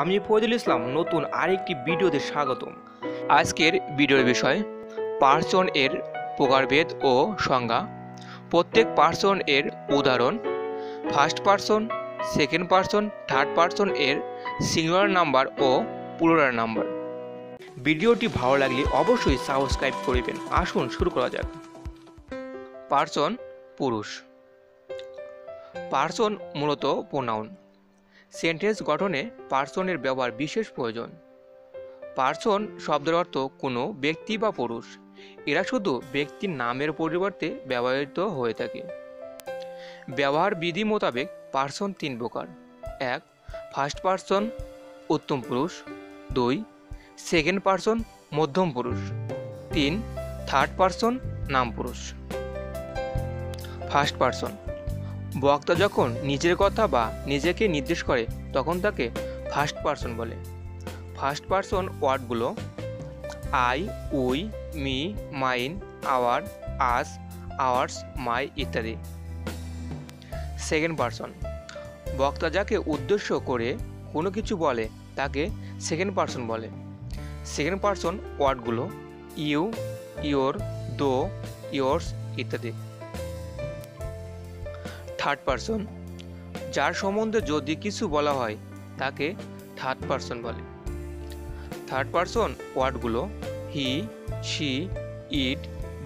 আমি ফজল ইসলাম, নতুন আরেকটি ভিডিওতে স্বাগতম। আজকের ভিডিওর বিষয়, পার্সন এর প্রকারভেদ ও সংজ্ঞা। প্রত্যেক পার্সন এর উদাহরণ first person second person third person এর সিঙ্গুলার নাম্বার ও প্লুরাল নাম্বার ভিডিওটি ভালো লাগলে অবশ্যই সাবস্ক্রাইব করবেন। আসুন, শুরু করা যাক। পার্সন, পুরুষ। পার্সন মূলত প্রোনাউন সেন্টেন্স গঠনে পার্সনের ব্যবহার বিশেষ প্রয়োজন। পার্সন শব্দের অর্থ কোনো ব্যক্তি বা পুরুষ। এরা শুধু ব্যক্তির নামের পরিবর্তে ব্যবহৃত হয়ে থাকে। ব্যবহার বিধি মোতাবেক পার্সন তিন প্রকার। এক, ফার্স্ট পার্সন, উত্তম পুরুষ। দুই, সেকেন্ড পার্সন, মধ্যম পুরুষ। তিন, থার্ড পার্সন, নাম পুরুষ। ফার্স্ট পার্সন বক্তা যখন নিজের কথা বা নিজেকে নির্দেশ করে, তখন তাকে ফার্স্ট পার্সন বলে। ফার্স্ট পার্সন ওয়ার্ডগুলো, I, we, me, mine, our, us, ours, my ইত্যাদি। সেকেন্ড পার্সন বক্তা যাকে উদ্দেশ্য করে কোনো কিছু বলে, তাকে সেকেন্ড পার্সন বলে। সেকেন্ড পার্সন ওয়ার্ডগুলো, ইউ, ইয়োর, দো, ইয়োর্স ইত্যাদি। থার্ড পার্সন যার সম্বন্ধে যদি কিছু বলা হয়, তাকে থার্ড পার্সন বলে। থার্ড পার্সন ওয়ার্ডগুলো he she it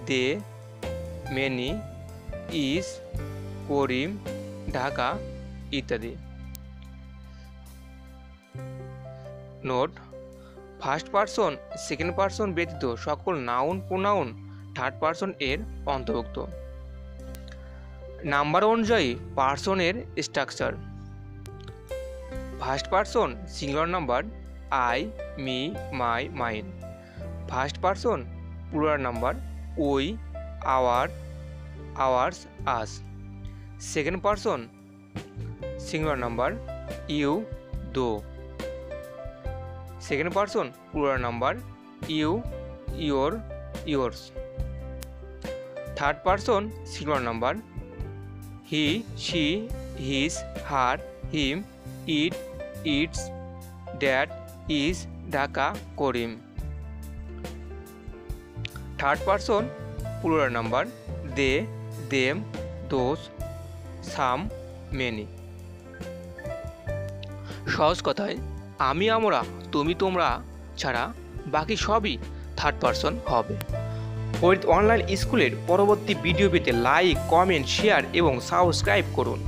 they many this Karim, Dhaka ইত্যাদি। Note first person second person ব্যতীত সকল নাউন প্রোনাউন থার্ড পার্সন এর অন্তর্ভুক্ত। নাম্বার অনুযায়ী পার্সনের structure. First person singular number, I, me, my, mine. First person plural number, we, our, ours, us. Second person singular number, you, thou. Second person plural number, you, your, yours. Third person singular number he she his her him it its that this Dhaka Karim third person plural number they them those some many সহজ কথায়, আমি, আমরা, তুমি, তোমরা ছাড়া বাকি সবই third person হবে। ফরিদ অনলাইন স্কুলের পরবর্তী ভিডিও পেতে লাইক কমেন্ট শেয়ার এবং সাবস্ক্রাইব করুন।